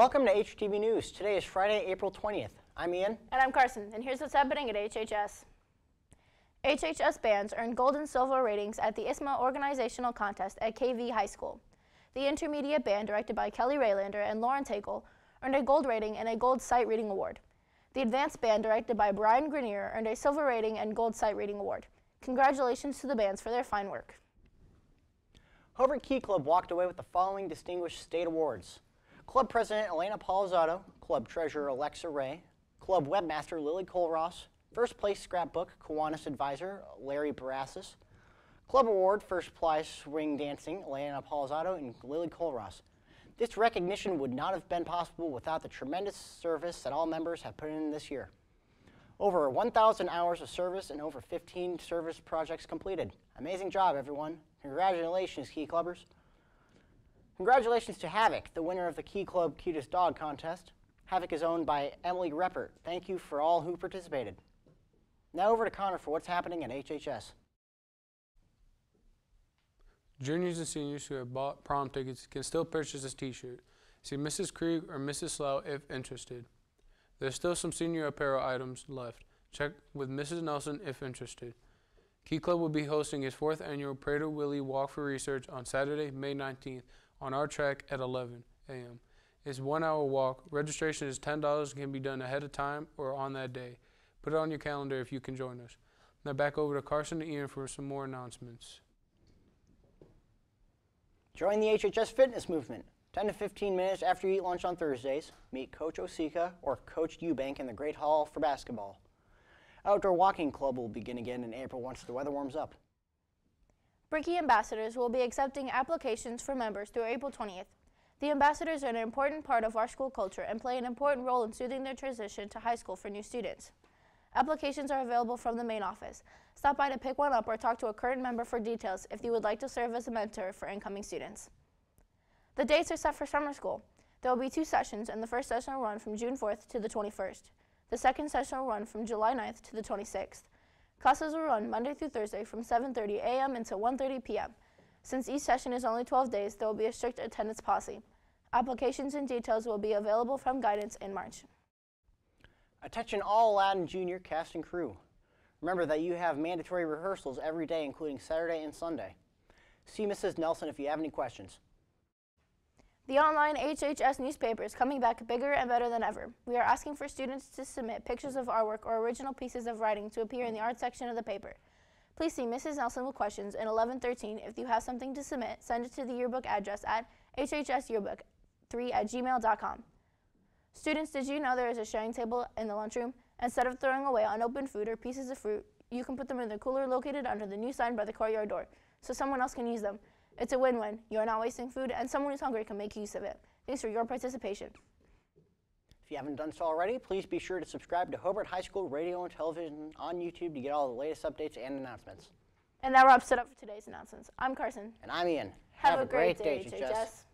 Welcome to HTV News. Today is Friday, April 20th. I'm Ian. And I'm Carson, and here's what's happening at HHS. HHS bands earned gold and silver ratings at the ISMA Organizational Contest at KV High School. The intermediate band, directed by Kelly Raylander and Lauren Takel, earned a gold rating and a gold sight reading award. The advanced band, directed by Brian Grenier, earned a silver rating and gold sight reading award. Congratulations to the bands for their fine work. Hobart Key Club walked away with the following distinguished state awards. Club President Elena Palizzotto, Club Treasurer Alexa Ray, Club Webmaster Lily Colross, First Place Scrapbook Kiwanis Advisor Larry Barassus, Club Award First Place Swing Dancing Elena Palizzotto and Lily Colross. This recognition would not have been possible without the tremendous service that all members have put in this year. Over 1,000 hours of service and over 15 service projects completed. Amazing job, everyone. Congratulations, Key Clubbers. Congratulations to Havoc, the winner of the Key Club Cutest Dog Contest. Havoc is owned by Emily Reppert. Thank you for all who participated. Now over to Connor for what's happening at HHS. Juniors and seniors who have bought prom tickets can still purchase this t-shirt. See Mrs. Krieg or Mrs. Slough if interested. There's still some senior apparel items left. Check with Mrs. Nelson if interested. Key Club will be hosting its fourth annual Prader-Willi Walk for Research on Saturday, May 19th on our track at 11 a.m. It's one hour walk. Registration is $10 and can be done ahead of time or on that day. Put it on your calendar if you can join us. Now back over to Carson and Ian for some more announcements. Join the HHS fitness movement. 10 to 15 minutes after you eat lunch on Thursdays, meet Coach Osika or Coach Eubank in the Great Hall for basketball. Outdoor Walking Club will begin again in April once the weather warms up. Brickie Ambassadors will be accepting applications for members through April 20th. The ambassadors are an important part of our school culture and play an important role in soothing their transition to high school for new students. Applications are available from the main office. Stop by to pick one up or talk to a current member for details if you would like to serve as a mentor for incoming students. The dates are set for summer school. There will be two sessions, and the first session will run from June 4th to the 21st. The second session will run from July 9th to the 26th. Classes will run Monday through Thursday from 7.30 a.m. until 1.30 p.m. Since each session is only 12 days, there will be a strict attendance policy. Applications and details will be available from guidance in March. Attention all Aladdin Junior cast and crew. Remember that you have mandatory rehearsals every day, including Saturday and Sunday. See Mrs. Nelson if you have any questions. The online HHS newspaper is coming back bigger and better than ever. We are asking for students to submit pictures of artwork or original pieces of writing to appear in the art section of the paper. Please see Mrs. Nelson with questions in 1113. If you have something to submit, send it to the yearbook address at hhsyearbook3 at gmail.com. Students, did you know there is a sharing table in the lunchroom? Instead of throwing away unopened food or pieces of fruit, you can put them in the cooler located under the new sign by the courtyard door, so someone else can use them. It's a win-win. You're not wasting food, and someone who's hungry can make use of it. Thanks for your participation. If you haven't done so already, please be sure to subscribe to Hobart High School Radio and Television on YouTube to get all the latest updates and announcements. And that wraps it up for today's announcements. I'm Carson. And I'm Ian. Have, Have a, great, great day. HHS.